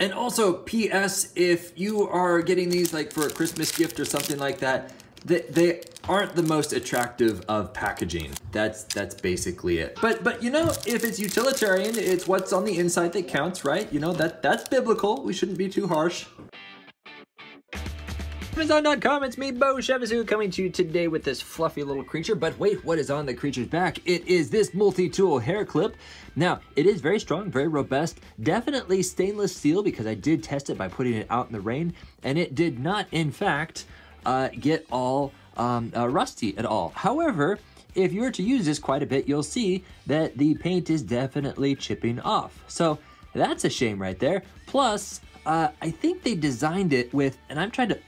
And also PS, if you are getting these like for a Christmas gift or something like that, they, they aren't the most attractive of packaging. That's that's basically it. But but you know, if it's utilitarian, it's what's on the inside that counts, right? You know, that that's biblical. We shouldn't be too harsh. Amazon.com, it's me, Beau Chevassus, coming to you today with this fluffy little creature. But wait, what is on the creature's back? It is this multi-tool hair clip. Now, it is very strong, very robust, definitely stainless steel because I did test it by putting it out in the rain, and it did not, in fact, uh, get all um, uh, rusty at all. However, if you were to use this quite a bit, you'll see that the paint is definitely chipping off. So that's a shame right there. Plus, uh, I think they designed it with, and I'm trying to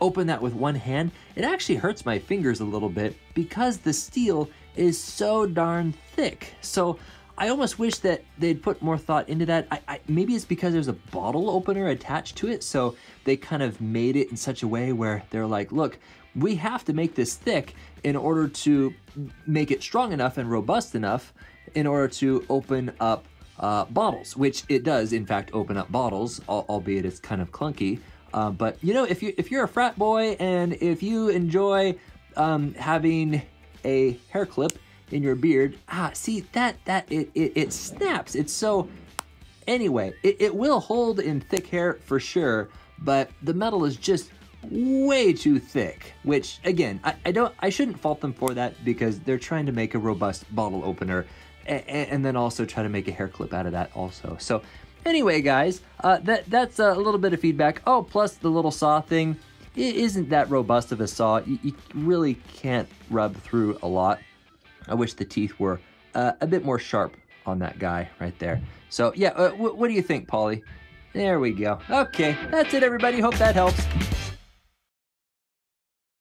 open that with one hand, it actually hurts my fingers a little bit because the steel is so darn thick. So I almost wish that they'd put more thought into that. I, I, maybe it's because there's a bottle opener attached to it, so they kind of made it in such a way where they're like, look, we have to make this thick in order to make it strong enough and robust enough in order to open up uh, bottles, which it does, in fact, open up bottles, albeit it's kind of clunky. Uh, but you know, if you if you're a frat boy and if you enjoy um, having a hair clip in your beard, ah, see that that it it, it snaps. It's so. Anyway, it, it will hold in thick hair for sure, but the metal is just way too thick. Which again, I, I don't I shouldn't fault them for that because they're trying to make a robust bottle opener and, and then also try to make a hair clip out of that also. So Anyway, guys, uh, that that's a little bit of feedback. Oh, plus the little saw thing. It isn't that robust of a saw. You, you really can't rub through a lot. I wish the teeth were uh, a bit more sharp on that guy right there. So yeah, uh, what do you think, Polly? There we go. Okay, that's it, everybody. Hope that helps.